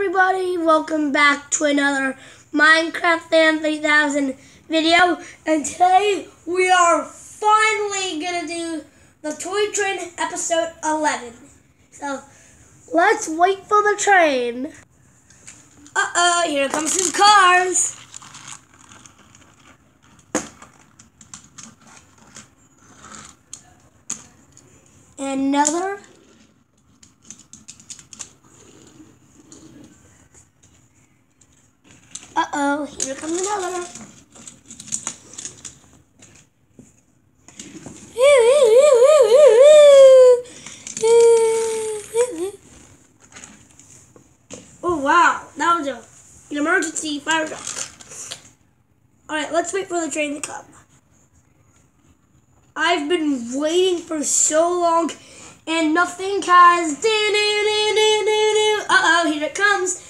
everybody, welcome back to another Minecraft Fan 3000 video. And today we are finally gonna do the Toy Train episode 11. So let's wait for the train. Uh-oh, here comes some cars. Another Uh-oh, here comes another. Oh wow, that was a, an emergency fire truck. Alright, let's wait for the train to come. I've been waiting for so long and nothing has. Uh-oh, here it comes.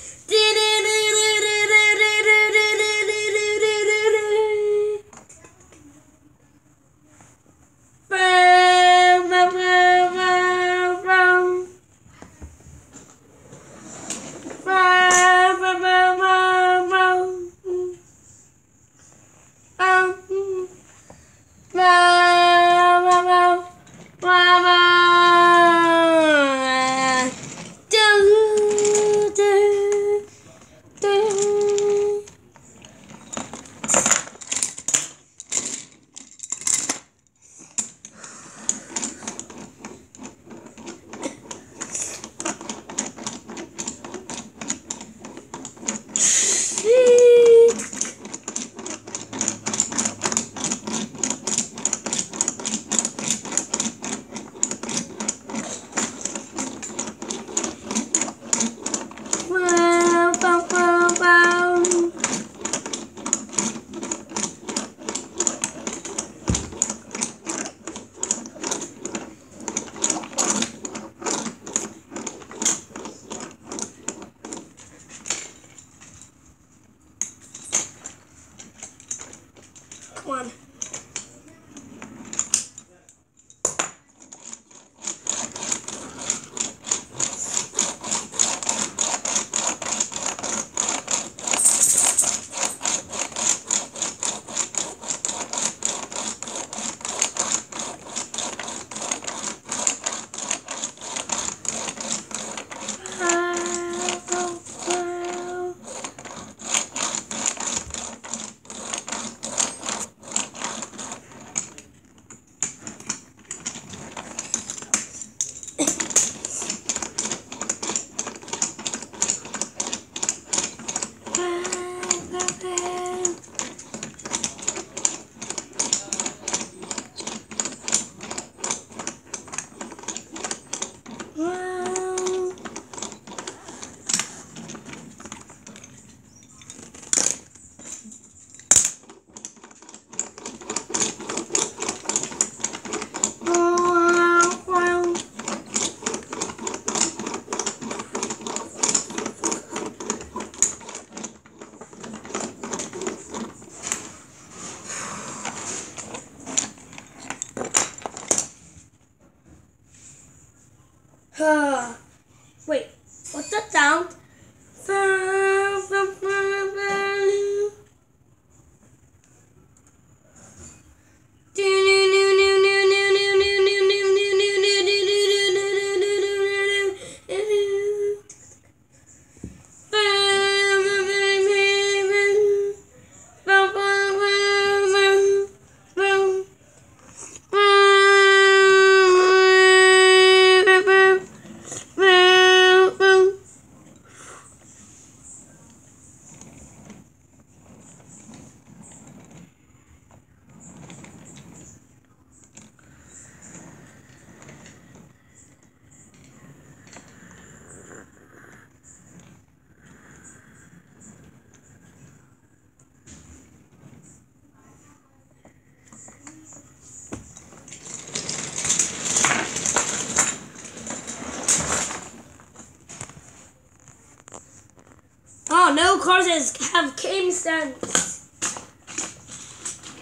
Oh, no cars have game sense.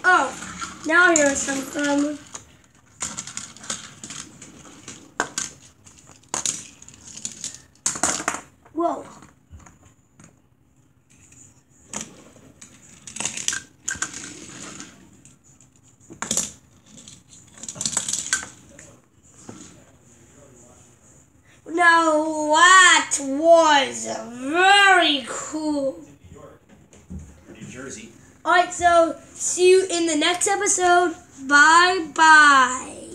Oh, now here's some. Whoa. No was very cool. New Jersey. Alright, so see you in the next episode. Bye bye.